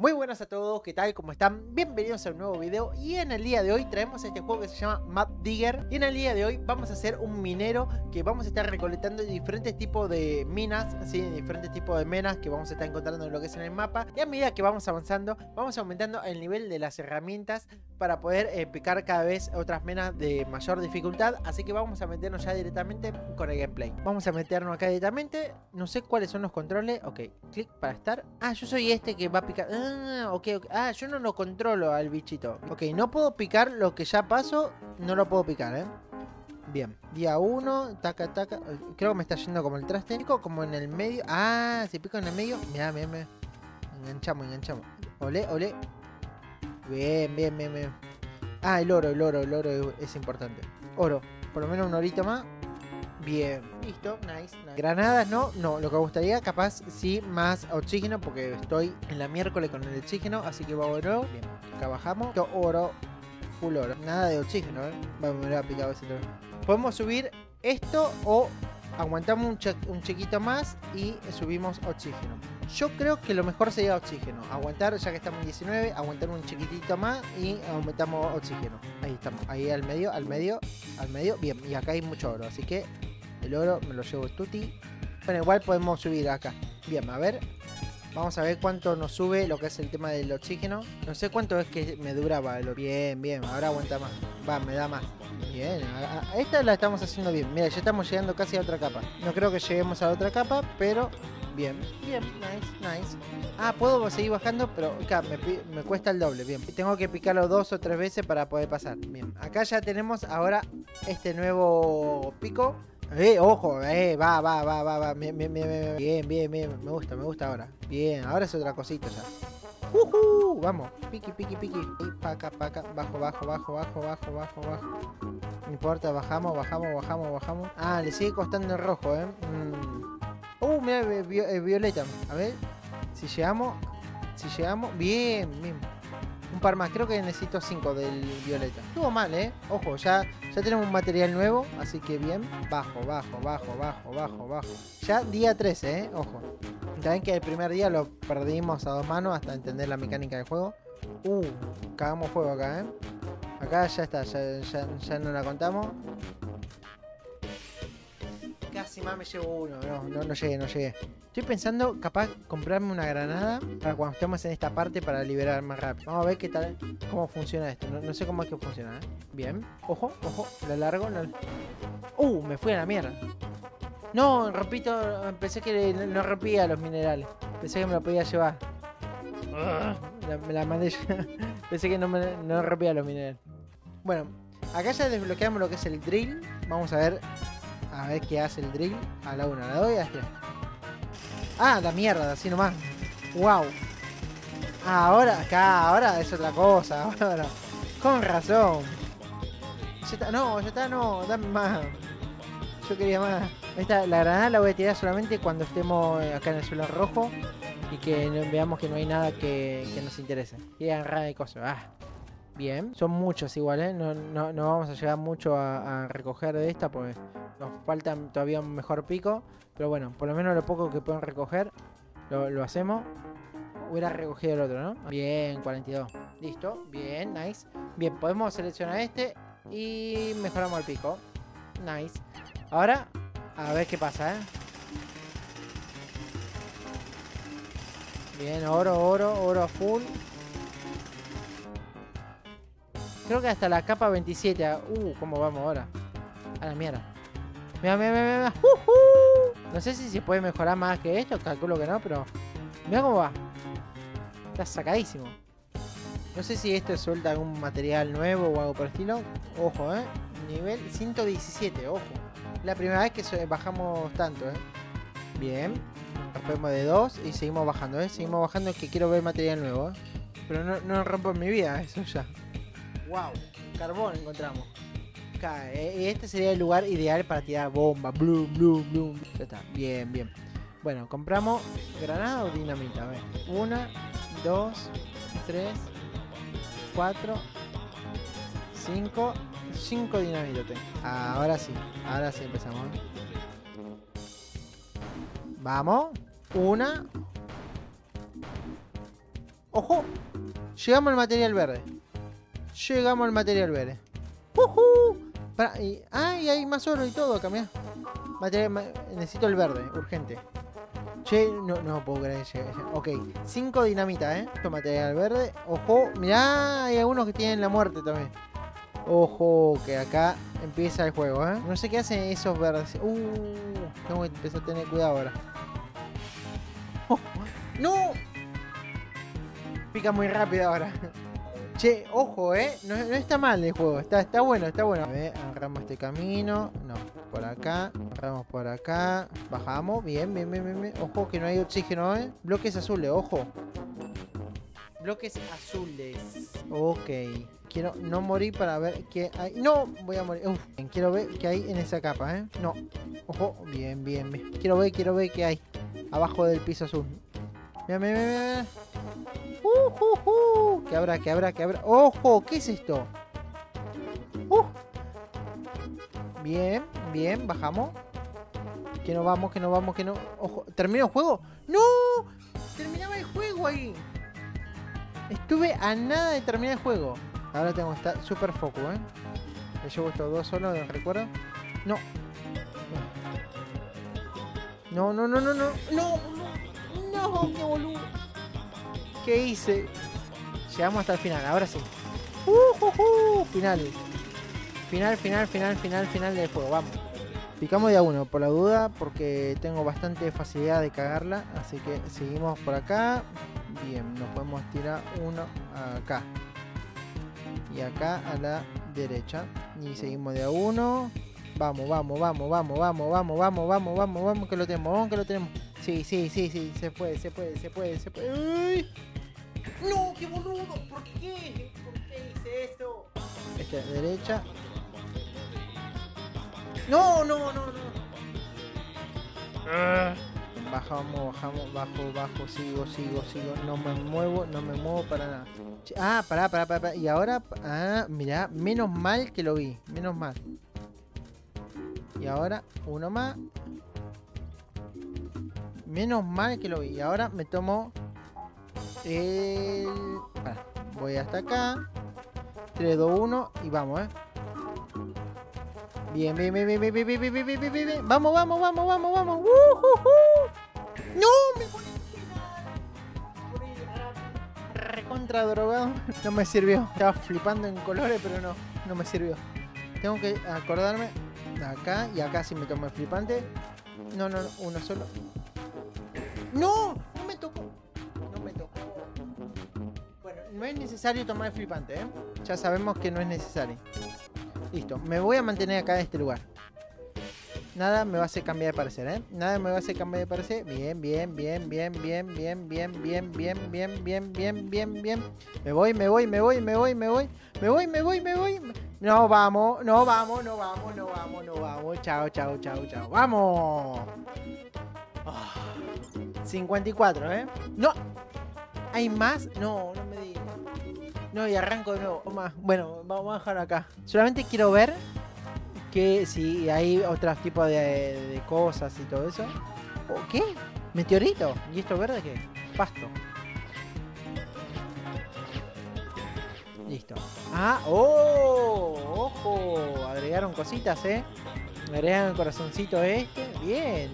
Muy buenas a todos, ¿qué tal? ¿Cómo están? Bienvenidos a un nuevo video y en el día de hoy traemos este juego que se llama Map Digger y en el día de hoy vamos a hacer un minero que vamos a estar recolectando diferentes tipos de minas, así, diferentes tipos de menas que vamos a estar encontrando en lo que es en el mapa y a medida que vamos avanzando vamos aumentando el nivel de las herramientas para poder eh, picar cada vez otras menas de mayor dificultad así que vamos a meternos ya directamente con el gameplay vamos a meternos acá directamente no sé cuáles son los controles ok, clic para estar ah, yo soy este que va a picar Ah, ok, ok. Ah, yo no lo controlo al bichito. Ok, no puedo picar lo que ya paso. No lo puedo picar, ¿eh? Bien, día 1, taca, taca. Creo que me está yendo como el traste. Pico como en el medio. Ah, si pico en el medio. Mira, mira. Enganchamos, enganchamos. Olé, olé. Bien, bien, bien, bien. Ah, el oro, el oro, el oro es importante. Oro. Por lo menos un horito más. Bien, listo, nice, Granadas no, no, lo que me gustaría capaz sí más oxígeno porque estoy en la miércoles con el oxígeno, así que va oro. Bien, acá bajamos. Oro, full oro. Nada de oxígeno, ¿eh? Vamos, a picar ese Podemos subir esto o aguantamos un, chiquito más y subimos oxígeno. Yo creo que lo mejor sería oxígeno. Aguantar, ya que estamos en 19, aguantar un chiquitito más y aumentamos oxígeno. Ahí estamos, ahí al medio, al medio, al medio. Bien, y acá hay mucho oro, así que el oro me lo llevo tutti. Bueno, igual podemos subir acá. Bien, a ver. Vamos a ver cuánto nos sube lo que es el tema del oxígeno. No sé cuánto es que me duraba. Bien, bien. Ahora aguanta más. Va, me da más. Bien. esta la estamos haciendo bien. Mira, ya estamos llegando casi a otra capa. No creo que lleguemos a otra capa, pero bien. Bien, nice, nice. Ah, puedo seguir bajando, pero acá me, me, cuesta el doble. Bien, tengo que picarlo dos o tres veces para poder pasar. Bien, acá ya tenemos ahora este nuevo pico. Eh, ojo, eh, va, va, va, va, va. Bien, bien, bien, bien, bien, bien, me gusta, me gusta ahora. Bien, ahora es otra cosita ya. Uh Vamos, piqui, piqui, piqui. Y paca, paca, bajo, bajo, bajo, bajo, bajo, bajo, bajo. No importa, bajamos, bajamos, bajamos, bajamos. Ah, le sigue costando el rojo, eh. Mm. Mira, violeta. A ver, si llegamos, si llegamos, bien, bien. Un par más, creo que necesito 5 del violeta. Estuvo mal, ¿eh? Ojo, ya, ya tenemos un material nuevo, así que bien. Bajo, bajo, bajo, bajo, bajo, bajo. Ya día 13, ¿eh? Ojo. Saben que el primer día lo perdimos a dos manos hasta entender la mecánica del juego. Uh, cagamos fuego acá, ¿eh? Acá ya está, ya, ya no la contamos. Más me llevo uno. No, no, no llegué, no llegué. Estoy pensando, capaz, comprarme una granada para cuando estemos en esta parte para liberar más rápido. Vamos a ver qué tal, cómo funciona esto. No, sé cómo es que funciona, ¿eh? Bien. Ojo, ojo. Lo largo. Uh, me fui a la mierda. No, repito, pensé que no rompía los minerales. Pensé que me lo podía llevar. me la mandé yo. pensé que no, me, no rompía los minerales. Bueno, acá ya desbloqueamos lo que es el drill. Vamos a ver a ver qué hace el drill. A la una, la doy, a las Ah, la mierda, así nomás. Wow. Ahora, acá, ahora es otra cosa. Ahora. Con razón. Ya está, no, ya está, no, dame más. Yo quería más. Esta, la granada la voy a tirar solamente cuando estemos acá en el suelo rojo y que veamos que no hay nada que, nos interese. Y agarrar de cosas. Ah. Bien, son muchos igual, ¿eh? No, no, no vamos a llegar mucho a, recoger de esta porque nos falta todavía un mejor pico. Pero bueno, por lo menos lo poco que pueden recoger lo, hacemos. Hubiera recogido el otro, ¿no? Bien, 42. Listo, bien, nice. Bien, podemos seleccionar este y mejoramos el pico. Nice. Ahora, a ver qué pasa, ¿eh? Bien, oro, oro, oro full. Creo que hasta la capa 27. Uh, ¿cómo vamos ahora? A la mierda. Mira, mira, mira, mira. No sé si se puede mejorar más que esto. Calculo que no, pero... Mira cómo va. Está sacadísimo. No sé si esto suelta algún material nuevo o algo por el estilo. Ojo, eh. Nivel 117, ojo. La primera vez que bajamos tanto, eh. Bien. Nos vemos de 2 y seguimos bajando, eh. Seguimos bajando que quiero ver material nuevo, eh. Pero no, no rompo en mi vida, eso ya. Wow, carbón encontramos. Eh, este sería el lugar ideal para tirar bomba. Bloom, bloom, bloom. Ya está, bien, bien. Bueno, compramos granada o dinamita. A ver. Una, dos, tres, cuatro, cinco. Cinco dinamitas. Ahora sí, ahora sí empezamos. Vamos. Una. ¡Ojo! Llegamos al material verde. Llegamos al material verde. ¡Ujú! Para, ah, y hay más oro y todo acá, necesito el verde, urgente. Che, no, no puedo creer que llegue. Ok, 5 dinamita, ¿eh? Esto material verde. Ojo, mirá, hay algunos que tienen la muerte también. Ojo, que acá empieza el juego, ¿eh? No sé qué hacen esos verdes. Uh, tengo que empezar a tener cuidado ahora. Oh, ¡No! Pica muy rápido ahora. Che, ojo, ¿eh? No, no está mal el juego. Está, está bueno, está bueno. A ver, agarramos este camino. No, por acá. Agarramos por acá. Bajamos. Bien, bien, bien, bien, bien. Ojo, que no hay oxígeno, ¿eh? Bloques azules, ojo. Bloques azules. Ok. Quiero no morir para ver qué hay. ¡No! Voy a morir. Uf, quiero ver qué hay en esa capa, ¿eh? No. Ojo. Bien, bien, bien. Quiero ver, quiero ver qué hay. Abajo del piso azul. Mira, mira, mira, mira. Uh, uh, uh. ¿Qué habrá? ¿Qué habrá? ¿Qué habrá? ¡Ojo! ¿Qué es esto? Uh. Bien, bien, bajamos. Que no vamos, que no vamos, que no. Ojo, ¿terminó el juego? ¡No! Terminaba el juego ahí. Estuve a nada de terminar el juego. Ahora tengo que estar super foco, ¿eh? Me llevo estos dos solos, ¿recuerdo? No. No, no, no, no, no. No, no, no, qué boludo. ¿Qué hice? Llegamos hasta el final, ahora sí. Uh, uh, uh, final. Final, final, final, final, final del juego, vamos. Picamos de a uno, por la duda, porque tengo bastante facilidad de cagarla. Así que seguimos por acá. Bien, nos podemos tirar uno acá. Y acá a la derecha. Y seguimos de a uno. Vamos, vamos, vamos, vamos, vamos, vamos, vamos, vamos, vamos, vamos, que lo tenemos, vamos que lo tenemos. Sí, sí, sí, sí, se puede, se puede, se puede, se puede. ¡Uy! ¡No, qué boludo! ¿Por qué? ¿Por qué hice esto? Esta derecha. No, no, no, no. Bajamos, bajamos, bajo, bajo, sigo, sigo, sigo. No me muevo, no me muevo para nada. Ah, pará, pará, pará. pará. Y ahora, ah, mirá, menos mal que lo vi. Menos mal. Y ahora, uno más. Menos mal que lo vi. Y ahora me tomo el... voy hasta acá. 3, 2, 1 y vamos, ¿eh? Bien, bien, bien, bien, bien, bien, bien, bien, bien, bien, bien. Vamos, vamos, vamos, vamos, vamos. ¡Ujujú! ¡No! Me recontra drogado. No me sirvió. Estaba flipando en colores, pero no, no me sirvió. Tengo que acordarme acá y acá si me tomo el flipante. No, no, no, uno solo. ¡No! No es necesario tomar el flipante, ¿eh? Ya sabemos que no es necesario. Listo, me voy a mantener acá en este lugar. Nada me va a hacer cambiar de parecer, ¿eh? Nada me va a hacer cambiar de parecer. Bien, bien, bien, bien, bien, bien, bien, bien, bien, bien, bien, bien, bien, bien. Me voy, me voy, me voy, me voy, me voy. Me voy, me voy, me voy. No vamos, no vamos, no vamos, no vamos, no vamos. Chao, chao, chao, chao. ¡Vamos! Ah, 54, ¿eh? ¡No! ¿Hay más? No, no. No, y arranco de nuevo. Bueno, vamos a dejar acá. Solamente quiero ver que si hay otros tipos de, cosas y todo eso. ¿O qué? ¿Meteorito? ¿Y esto verde qué? Pasto. Listo. Ah, oh, ojo. Agregaron cositas, ¿eh? Agregaron el corazoncito este. Bien,